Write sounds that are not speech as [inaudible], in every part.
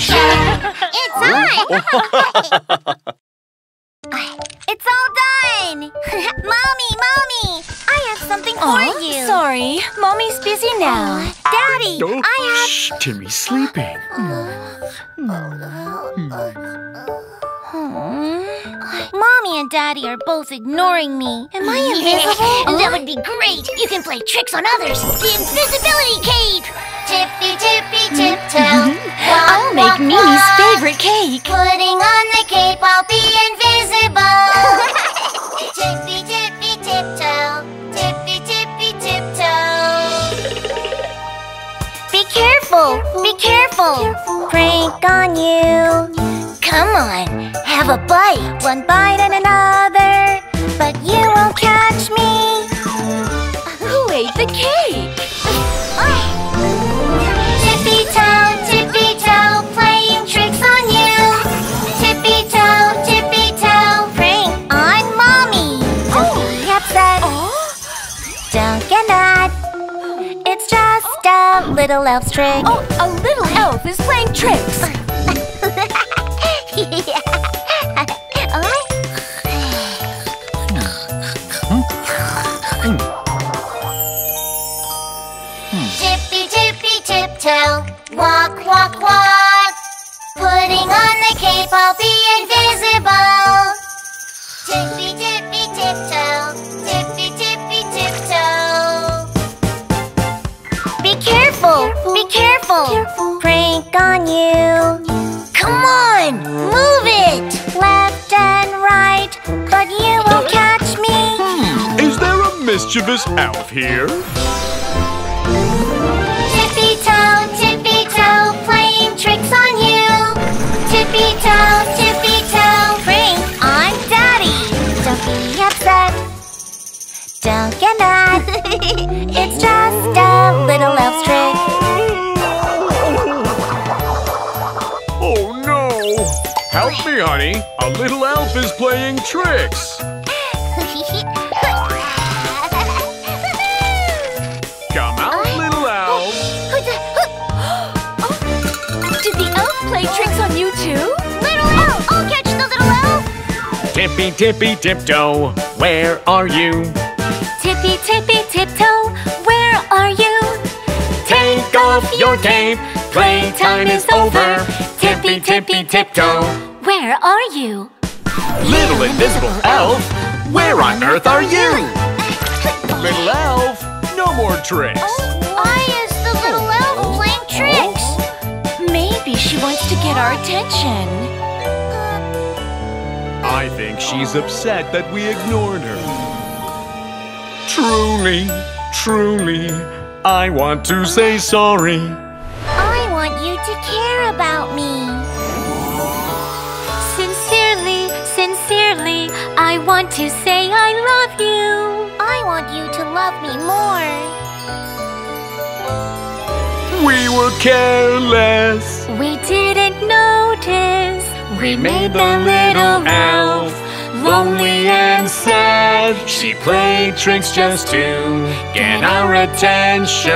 celebration! It's on! [laughs] [laughs] it's all done! [laughs] mommy, mommy! I have something for Oh, you. sorry. Mommy's busy now. Daddy, Oh, I have... shh, Timmy's sleeping. have. Mommy and Daddy are both ignoring me. Am I invisible? That would be great. You can play tricks on others. The invisibility cape. Tippy tippy tiptoe. Mm-hmm. Mm-hmm. I'll make Mimi's favorite cake. Putting on the cape, I'll be invisible. [laughs] tippy tippy tiptoe. Tippy tippy tiptoe. Be careful! Be careful! Prank on you. Come on, have a bite. One bite and another, but you won't catch elf's trick. Oh, a little elf is playing tricks. Mischievous elf here? Tippy toe, tippy toe, playing tricks on you. Tippy toe, tippy toe. Prank on daddy. Don't be upset. Don't get mad. [laughs] it's just a little elf's trick. Oh no! Help me, honey. A little elf is playing tricks. Tippy tippy tiptoe, where are you? Tippy tippy tiptoe, where are you? Take off your cape, playtime is over. Tippy tippy tiptoe, Where are you? little invisible elf, where on earth are you? Little elf, no more tricks. Oh, why is the little elf playing tricks? Maybe she wants to get our attention. I think she's upset that we ignored her. Truly, truly, I want to say sorry. I want you to care about me. Sincerely, sincerely, I want to say I love you. I want you to love me more. We were careless. We didn't notice. We made the little elf lonely and sad. She played tricks just to get our attention.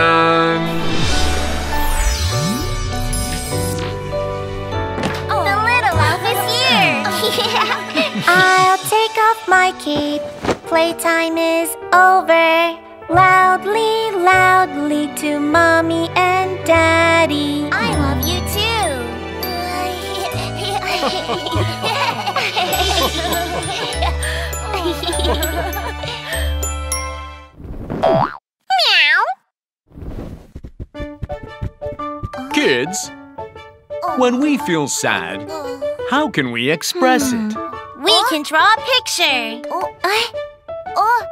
The little elf is here. [laughs] I'll take off my cape. Playtime is over. Loudly, loudly to mommy and daddy. I love you Kids, when we feel sad, how can we express hmm. it? We can draw a picture. Oh, [laughs] oh.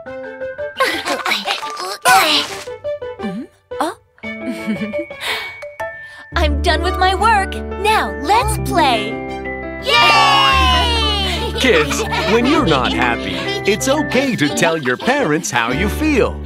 I'm done with my work. Now let's play. Yay! Kids, when you're not happy, it's okay to tell your parents how you feel.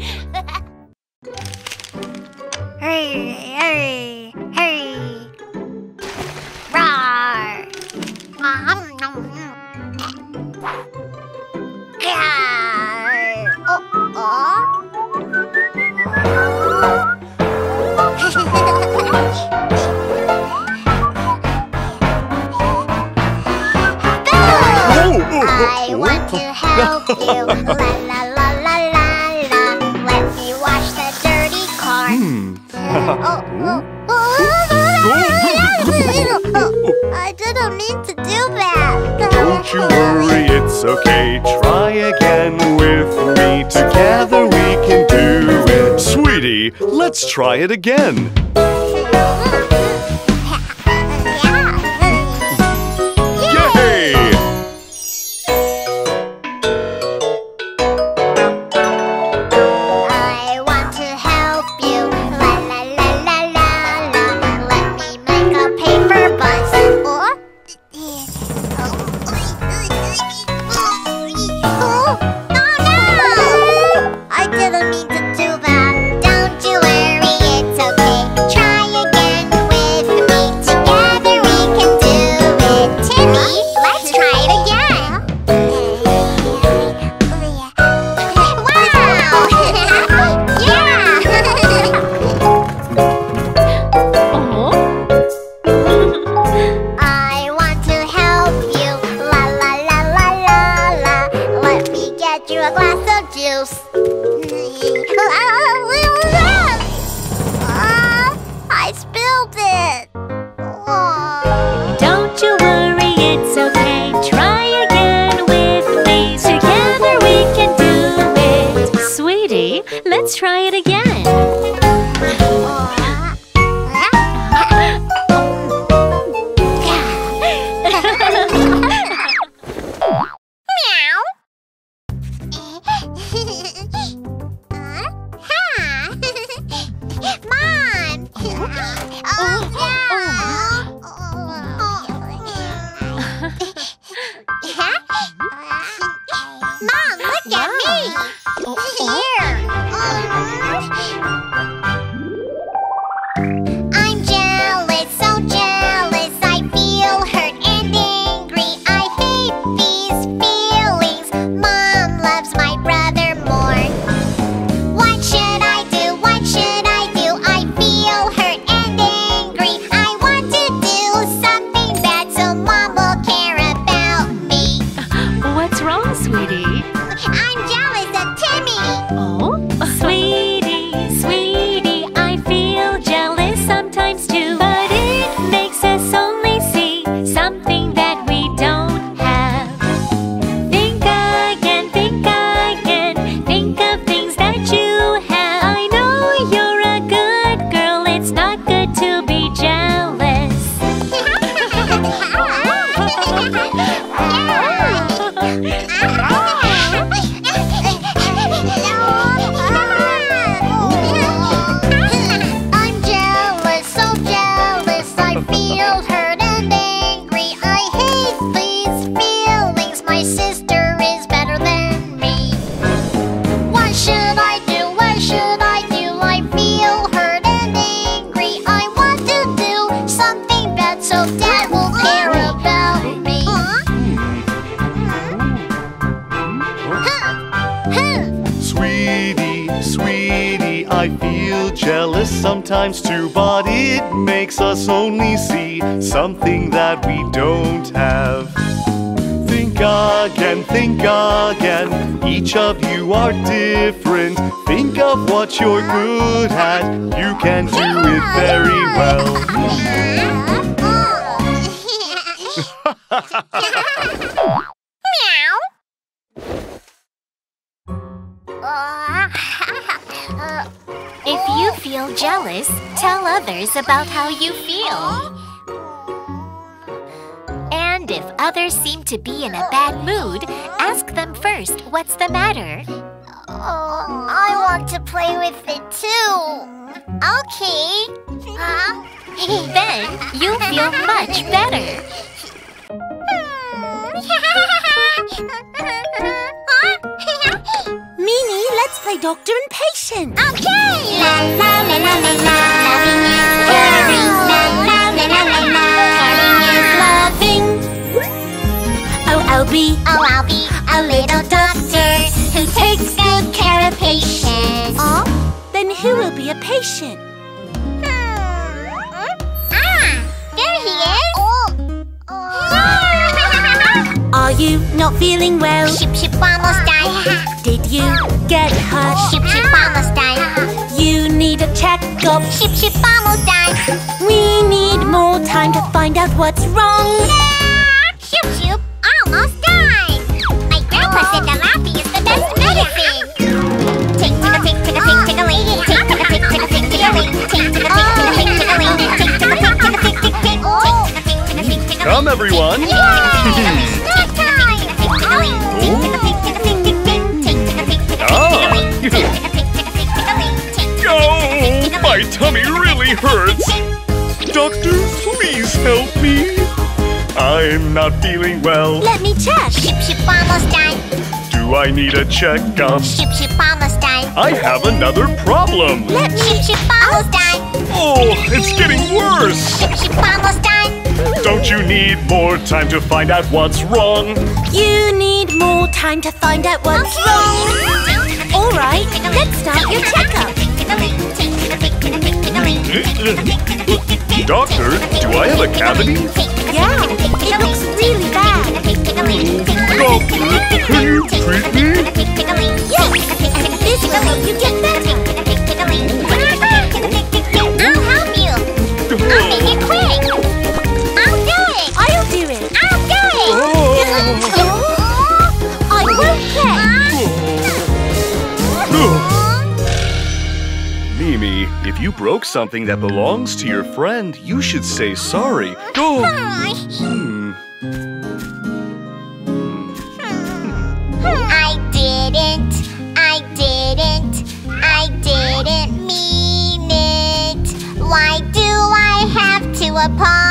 it again. Let's try it again. jealous sometimes too, but it makes us only see something that we don't have. Think again, think again, each of you are different. Think of what you're good at, you can do it very well. [laughs] [laughs] feel jealous, tell others about how you feel. And if others seem to be in a bad mood, ask them first what's the matter. Oh, I want to play with it too. Okay. Huh? [laughs] then you'll feel much better. [laughs] Meanie, let's play doctor and patient. Okay! La la la la la la. Loving is caring. La la la la la la. Caring is loving. Oh, I'll be. Oh, I'll be. A little doctor who takes good care of patients. Oh? Then who will be a patient? Are you not feeling well? Ship ship almost die. Did you get hurt? Ship ship almost die. You need a checkup. Ship ship almost die. We need more time to find out what's wrong. Yeah! Ship ship almost die. My grandpa said the laughing is the best medicine. Tink tick a tick tick a tick tick a ling. Tick tick a tick tick a tick tick a ling. Tick tick a tick tick a tick tick a ling. Tick tick a tick tick a tick tick tick. Come everyone. Yeah! Tummy really hurts. Doctor, please help me. I'm not feeling well. Let me check. Ship, ship, almost done. Do I need a checkup? Ship, ship, almost done. I have another problem. Let me. Ship, ship, almost done. Oh, it's getting worse. Ship, ship, almost done. Don't you need more time to find out what's wrong? You need more time to find out what's wrong. All right, let's start your checkup. Doctor, do I have a cavity? Yeah, it looks really bad. Doctor, can you treat me? Yes, and this will help you get better. You broke something that belongs to your friend, you should say sorry. Oh. Hmm. I didn't. I didn't. I didn't mean it. Why do I have to apologize?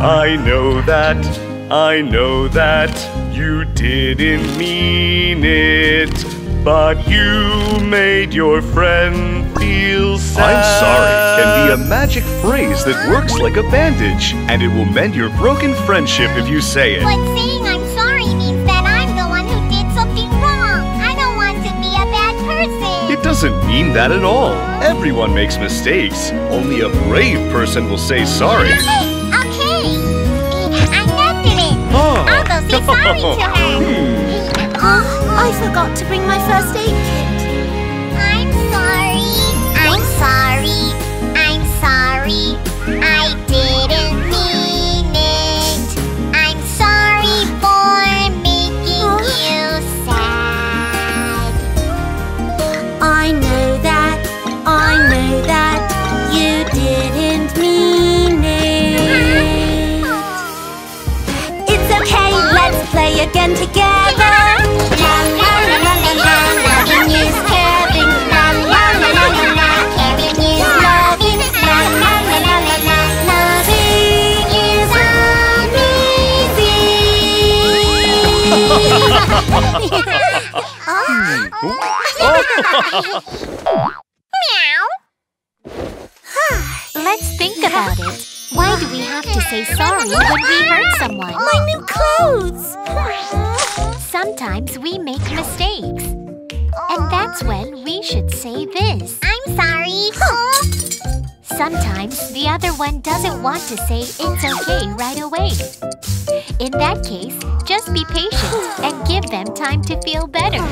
I know that, I know that you didn't mean it, but you made your friend feel sad. I'm sorry can be a magic phrase that works like a bandage, and it will mend your broken friendship if you say it. But saying I'm sorry means that I'm the one who did something wrong. I don't want to be a bad person. It doesn't mean that at all. Everyone makes mistakes. Only a brave person will say sorry. Okay. Eh, I'm not it. Oh. I'll go say sorry to [laughs] her. Oh, I forgot to bring my first aid kit. I'm sorry. I'm sorry. I'm sorry. I didn't mean it. I'm sorry for making you sad. I know that, I know that you didn't mean it. [laughs] It's okay, let's play again together. Meow. Let's think about it. Why do we have to say sorry when we hurt someone? My new clothes! Sometimes we make mistakes. And that's when we should say this. I'm sorry. Sometimes the other one doesn't want to say it's okay right away. In that case, just be patient and give them time to feel better.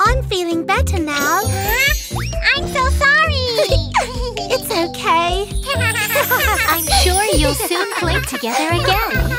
I'm feeling better now. [laughs] I'm so sorry. [laughs] It's okay. [laughs] I'm sure you'll soon play together again.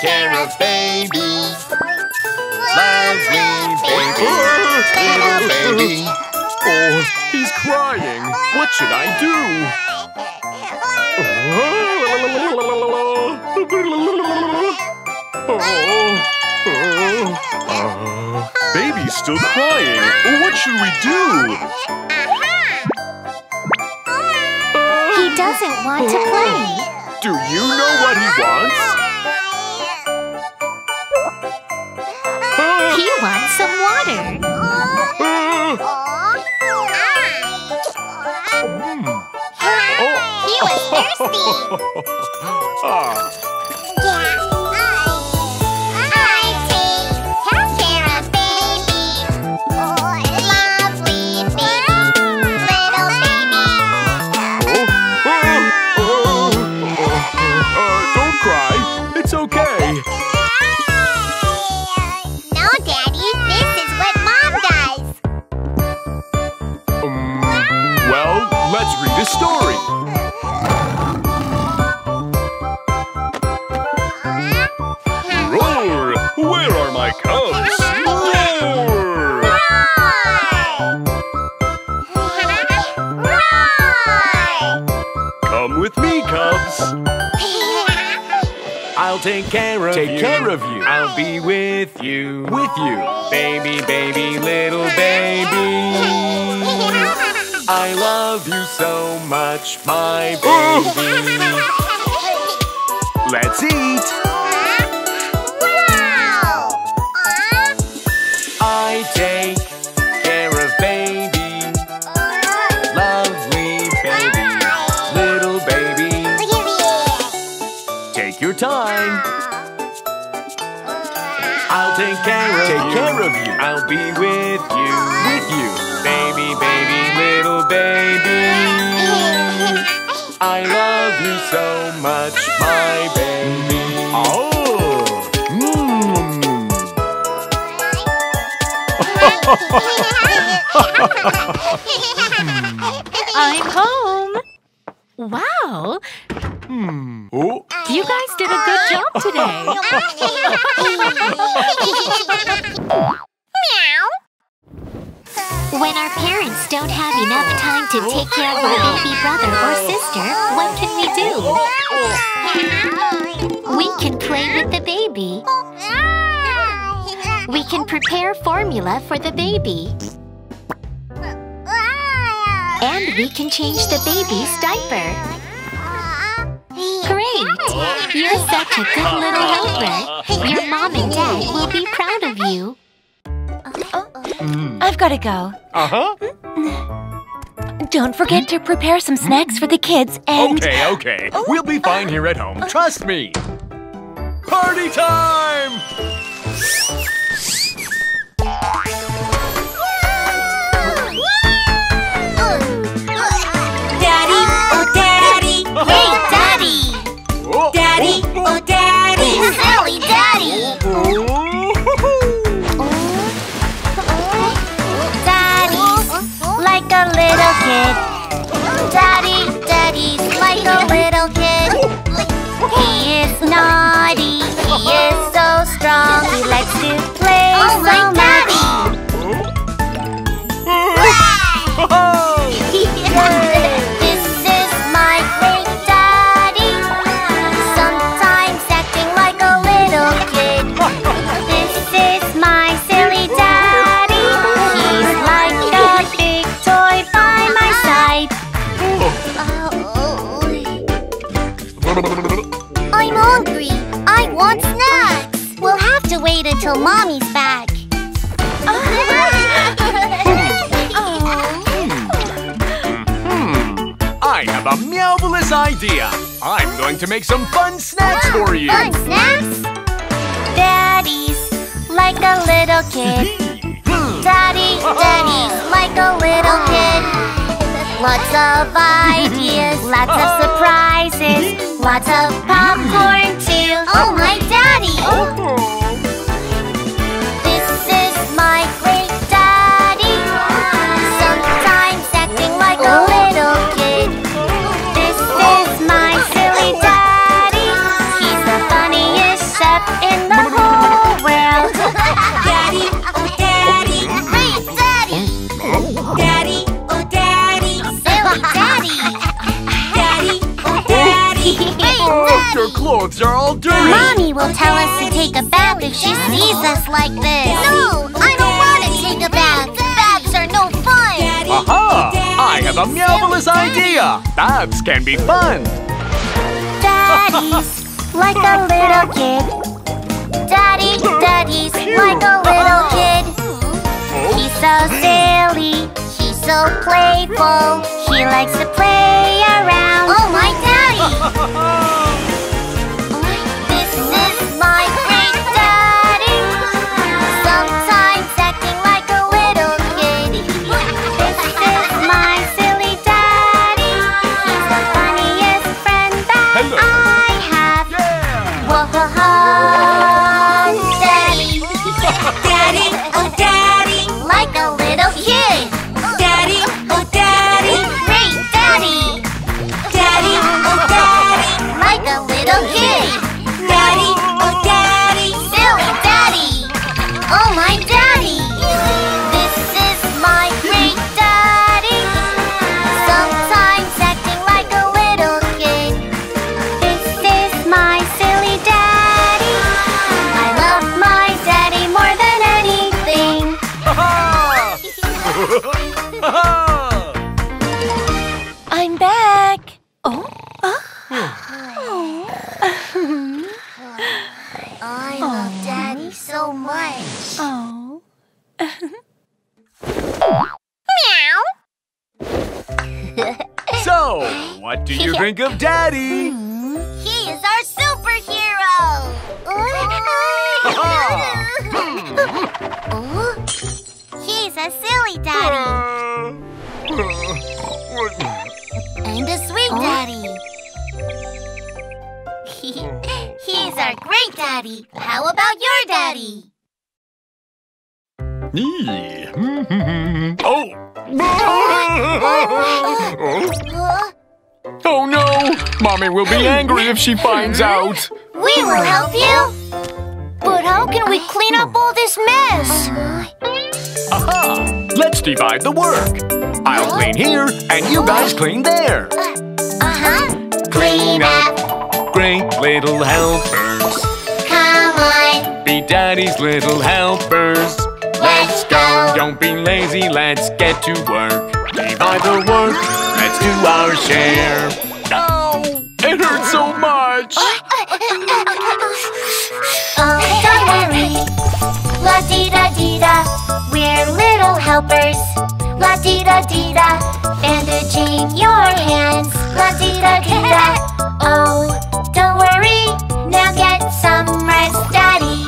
Care of baby, lovely baby. little baby. Oh, he's crying. What should I do? Oh, baby's still crying. What should we do? He doesn't want to play. Do you know what he wants? He wants some water. Hmm. He was thirsty. [laughs] Ah. Take care of Take you. care of you. I'll be with you. With you. Baby, baby, little baby. I love you so much, my baby. Oh. Mmm. [laughs] I'm home. Wow, Oh. you guys did a good job today. When our parents don't have enough time to take care of our baby brother or sister, what can we do? We can play with the baby. We can prepare formula for the baby. And we can change the baby's diaper. Great! You're such a good little helper. Your mom and dad will be proud of you. I've got to go. Uh-huh. Don't forget to prepare some snacks for the kids and. Okay, okay. We'll be fine here at home. Trust me. Party time! Mommy's back. Hmm. Hmm. Hmm. I have a meowvelous idea. I'm going to make some fun snacks for you. Fun snacks? Daddy's like a little kid. [laughs] Daddy, daddy's like a little kid. Lots of ideas, lots of surprises, lots of popcorn too. [laughs] Oh, my Daddy! Oh. Clothes are all dirty. Mommy will tell us to take a bath if she sees us like this. No, I don't want to take a bath. Baths are no fun. Aha! I have a marvelous idea. Baths can be fun. Daddy's like a little kid. Daddy, daddy's like a little kid. He's so silly, he's so playful. He likes to think of Daddy? He is our superhero. [laughs] Oh, He's a silly daddy and a sweet daddy. [laughs] He's our great daddy. How about your daddy? [laughs] Oh! Oh! Mommy will be angry if she finds out. We will help you. But how can we clean up all this mess? Aha! Let's divide the work. I'll clean here, and you guys clean there. Uh-huh. Clean up. Great little helpers. Come on. Be daddy's little helpers. Let's go. Don't be lazy, let's get to work. Divide the work, let's do our share. No! It hurts so much! Oh, don't worry. La di da di da. We're little helpers. La di da di da. Bandaging your hands. La di da di da. Oh, don't worry. Now get some rest, Daddy.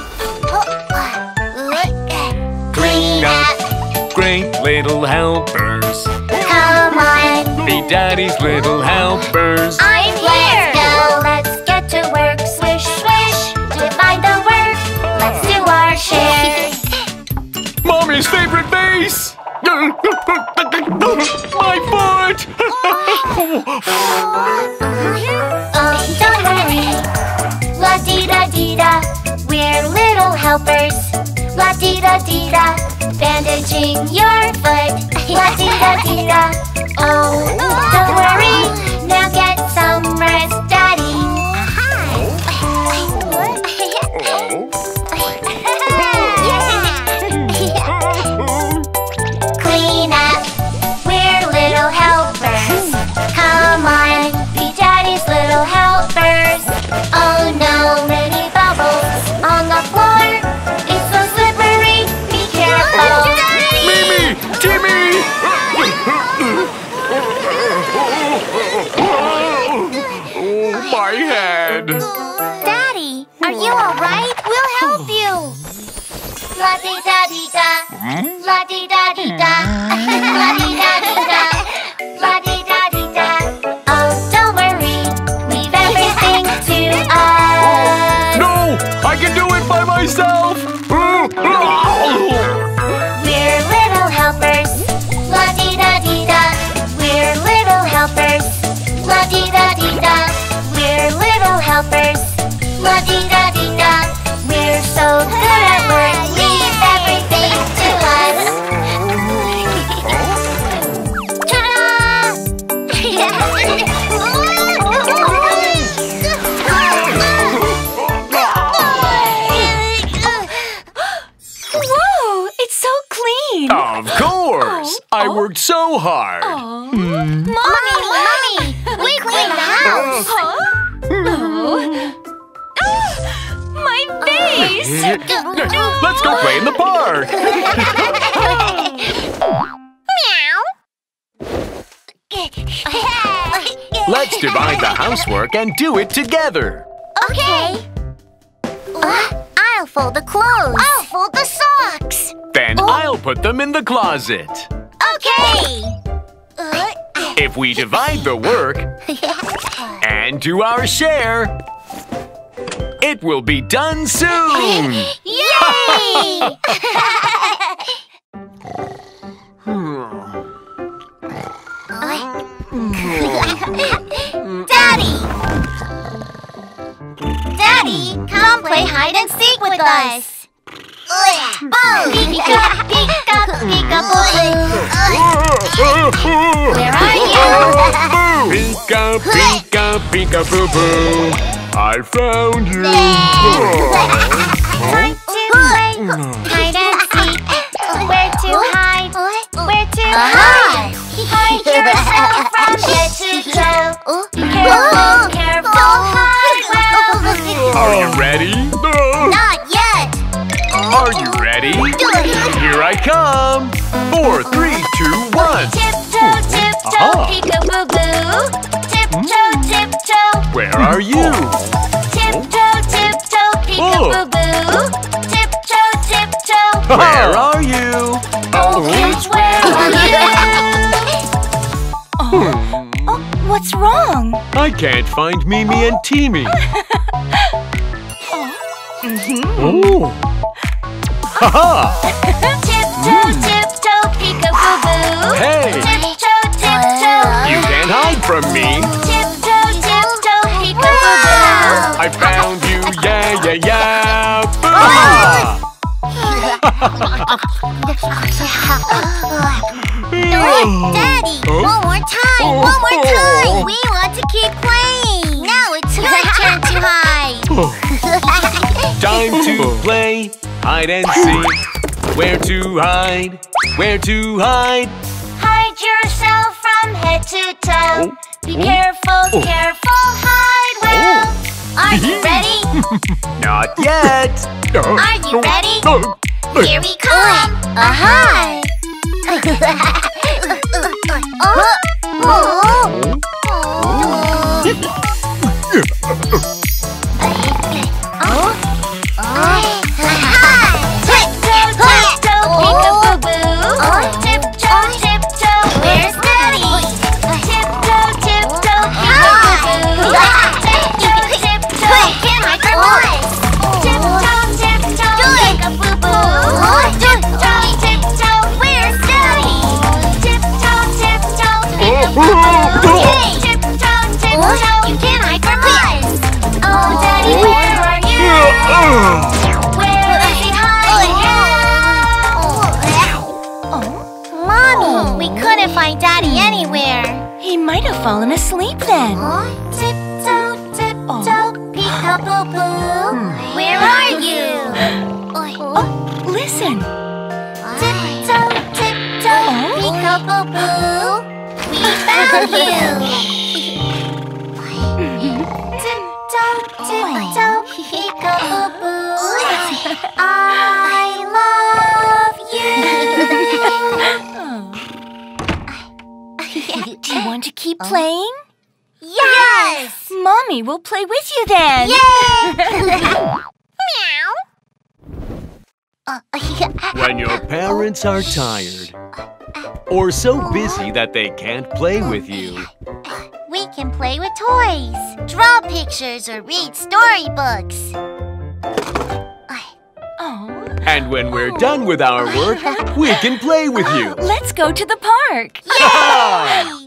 Clean up. Great little helpers. Come on. Be daddy's little helpers. I'm Mommy's favorite base! My foot! Oh, don't worry. La di da di da. We're little helpers. La di da di da. Bandaging your foot. La di da di da. Oh, La di da di da. La [laughs] di da di da. La di da di da. La di worked so hard. Mommy, mommy, we cleaned the house. My vase! Let's go play in the park. [laughs] Let's divide the housework and do it together. Okay. Uh, I'll fold the clothes. I'll fold the socks. Then I'll put them in the closet. Okay. If we divide the work [laughs] and do our share, it will be done soon. Yay! [laughs] Daddy! Daddy, come play hide and seek with us. Oh, peeka, peeka, peekaboo. Where are you? Pika, pika, pika, boo boo. I found you. Time to play hide and seek. Where to hide? Where to hide? Hide yourself from head to toe. Careful, careful, hide well. Are you ready? Yet. Are you ready? Here I come. Four, three, two, one. Tiptoe, tiptoe, Aha. peekaboo boo. Tiptoe, hmm? tiptoe, Where are you? tiptoe, tiptoe, peekaboo boo. Oh. Tiptoe, tiptoe. [laughs] Where are you? Oh, oh. kids, where are you? [laughs] Oh, oh, what's wrong? I can't find Mimi and Timmy. [laughs] Oh. Haha! Tiptoe, hmm. tiptoe, peekaboo boo. Hey, Tiptoe, tiptoe. you can't hide from me. Tiptoe, tiptoe, peekaboo boo. I found you, yeah, yeah, yeah. Daddy, oh. one more time, one more oh. time. We want to keep playing. Now it's your turn to hide. Oh. [laughs] Time to play hide and seek. Where to hide? Where to hide? Hide yourself from head to toe. Oh. Be oh. careful, oh. careful, hide well. Are you [laughs] ready? Not yet. Are you ready? Here we come. Uh-huh. Aha! [laughs] oh. [laughs] Tiptoe, peekaboo-boo. Where are you? Oh, listen. Tiptoe, tiptoe, Oh. peekaboo-boo. We found you. Tiptoe, tiptoe, peekaboo-boo. I love you. [laughs] Do you want to keep playing? Yes! Mommy will play with you then. [laughs] Meow. When your parents are tired or so busy that they can't play with you, We can play with toys, draw pictures, or read storybooks. Oh, and when we're done with our work, we can play with you. [laughs] let's go to the park. Ah!